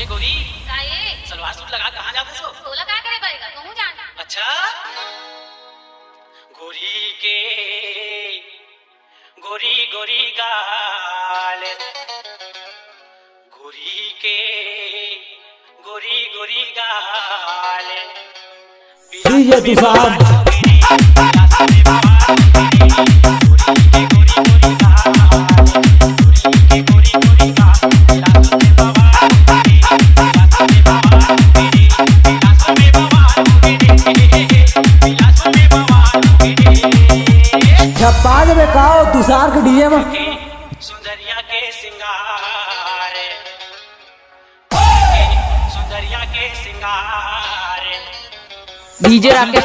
ए गोरी। का ये सलवार सूट लगा कहाँ जाते सो तोला का करे बरेगा कहूँ जान अच्छा? गोरी के गोरी गोरी गाल। गोरी के गोरी गोरी गाल। डीजे तुषार छप्पा में काओ तुषार के डीजे में सुंदरिया के सिंगार। सुंदरिया के सिंगार। डीजे राकेश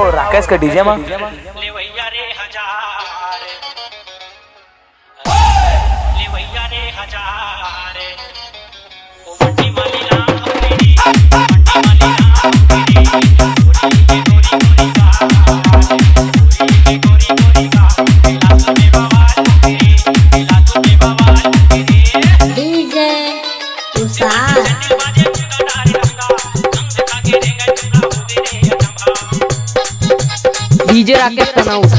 काओ राकेश के डीजे में। रे डीजे राकेश कनौज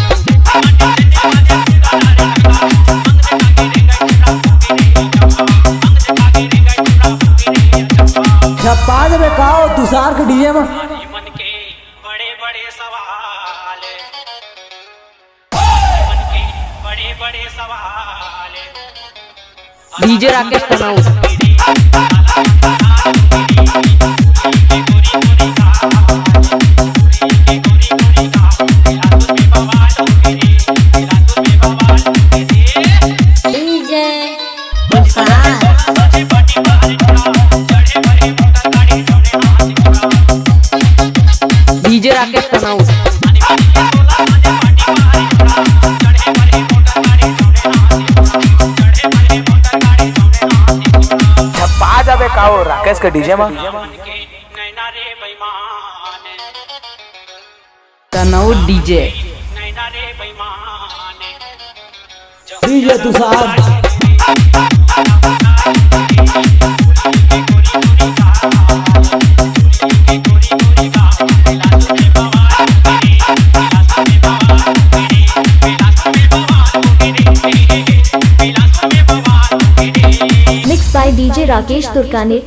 छप्पा जब काओ तुषार के डीजे में डीजे राकेश कनौज डीजे राकेश छप्पा जाबे काओ राकेश के डीजे में। नैना रे डीजे नैना रे डीजे तुषार डीजे राकेश तुर्कानी